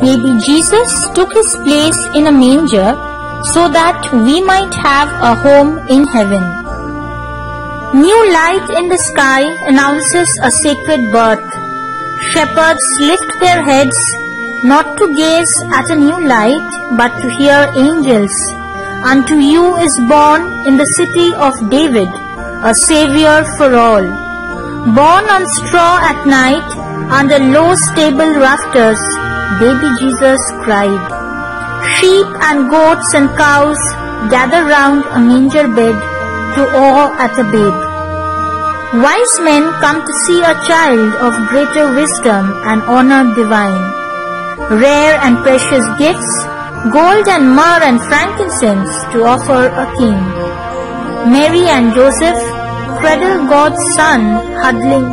Baby Jesus took his place in a manger so that we might have a home in heaven. New light in the sky announces a sacred birth. Shepherds lift their heads not to gaze at a new light but to hear angels. Unto you is born in the city of David a Savior for all. Born on straw at night under low stable rafters, baby Jesus cried. Sheep and goats and cows gather round a manger bed to awe at a babe. Wise men come to see a child of greater wisdom and honor divine. Rare and precious gifts, gold and myrrh and frankincense to offer a king. Mary and Joseph cradle God's Son huddling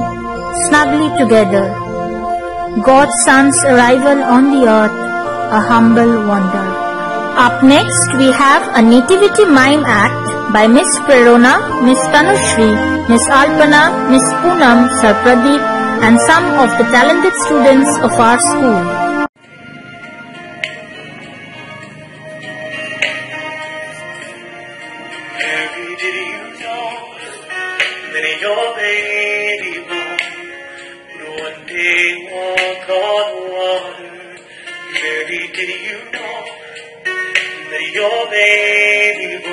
snugly together. God's Son's arrival on the earth, a humble wonder. Up next, we have a nativity mime act by Miss Prerona, Miss Tanushri, Miss Alpana, Miss Poonam, Sir Pradeep, and some of the talented students of our school. Did Did you know that your baby